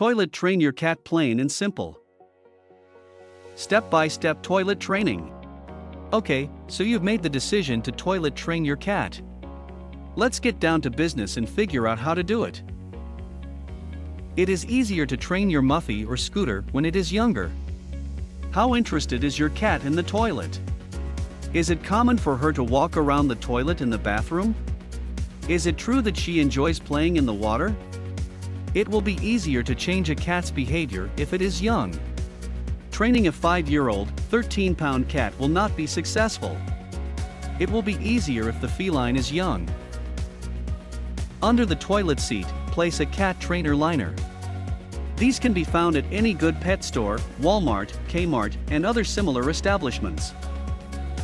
Toilet train your cat plain and simple. Step by step toilet training. Okay, so you've made the decision to toilet train your cat. Let's get down to business and figure out how to do it. It is easier to train your Muffy or Scooter when it is younger. How interested is your cat in the toilet? Is it common for her to walk around the toilet in the bathroom? Is it true that she enjoys playing in the water? It will be easier to change a cat's behavior if it is young. Training a 5-year-old, 13-pound cat will not be successful. It will be easier if the feline is young. Under the toilet seat, place a cat trainer liner. These can be found at any good pet store, Walmart, Kmart, and other similar establishments.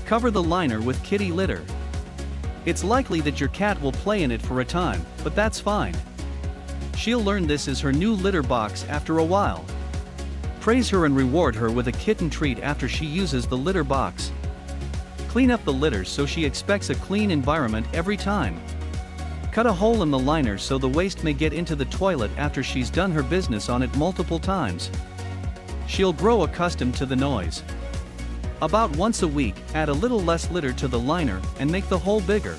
Cover the liner with kitty litter. It's likely that your cat will play in it for a time, but that's fine. She'll learn this is her new litter box after a while. Praise her and reward her with a kitten treat after she uses the litter box. Clean up the litters so she expects a clean environment every time. Cut a hole in the liner so the waste may get into the toilet after she's done her business on it multiple times. She'll grow accustomed to the noise. About once a week, add a little less litter to the liner and make the hole bigger.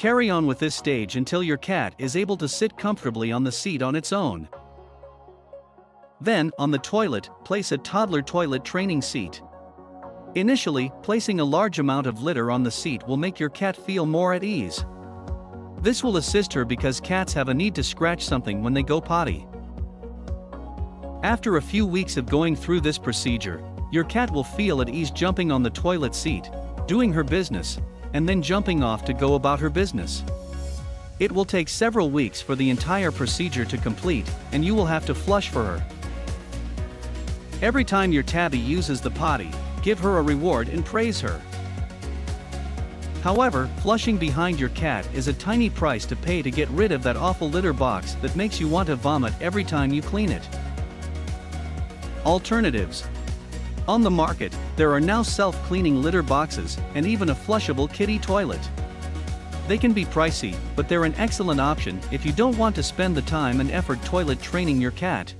Carry on with this stage until your cat is able to sit comfortably on the seat on its own. Then, on the toilet, place a toddler toilet training seat. Initially, placing a large amount of litter on the seat will make your cat feel more at ease. This will assist her because cats have a need to scratch something when they go potty. After a few weeks of going through this procedure, your cat will feel at ease jumping on the toilet seat, doing her business, and then jumping off to go about her business. It will take several weeks for the entire procedure to complete, and you will have to flush for her. Every time your tabby uses the potty, give her a reward and praise her. However, flushing behind your cat is a tiny price to pay to get rid of that awful litter box that makes you want to vomit every time you clean it. Alternatives on the market, there are now self-cleaning litter boxes and even a flushable kitty toilet. They can be pricey, but they're an excellent option if you don't want to spend the time and effort toilet training your cat.